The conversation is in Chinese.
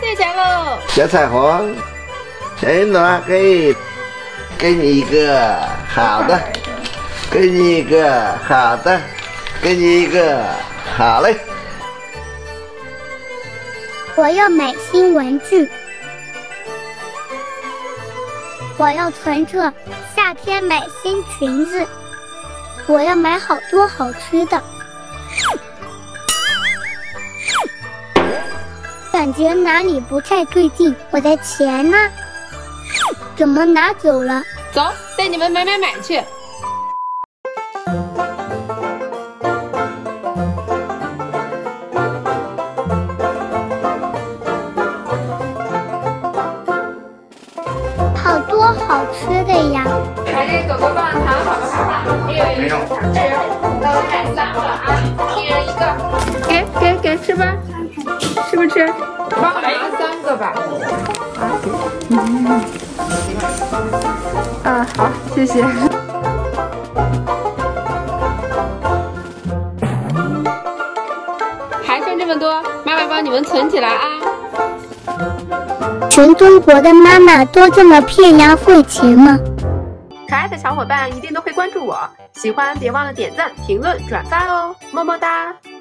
岁钱喽！小彩虹，小云朵可以给你一个好的，给你一个好的，给你一个好嘞。我要买新玩具，我要存着夏天买新裙子，我要买好多好吃的。感觉哪里不太对劲，我的钱呢？怎么拿走了？走，带你们买买买去。好多好吃的呀！买这狗狗棒棒糖好不好？买三个啊，一人一个。给给给，吃吧，吃不吃？帮我拿三个吧。啊，给。嗯。啊，好，谢谢。还剩这么多，妈妈帮你们存起来啊。全中国的妈妈都这么骗压岁钱吗？可爱的小伙伴一定都会关注我，喜欢别忘了点赞、评论、转发哦，么么哒。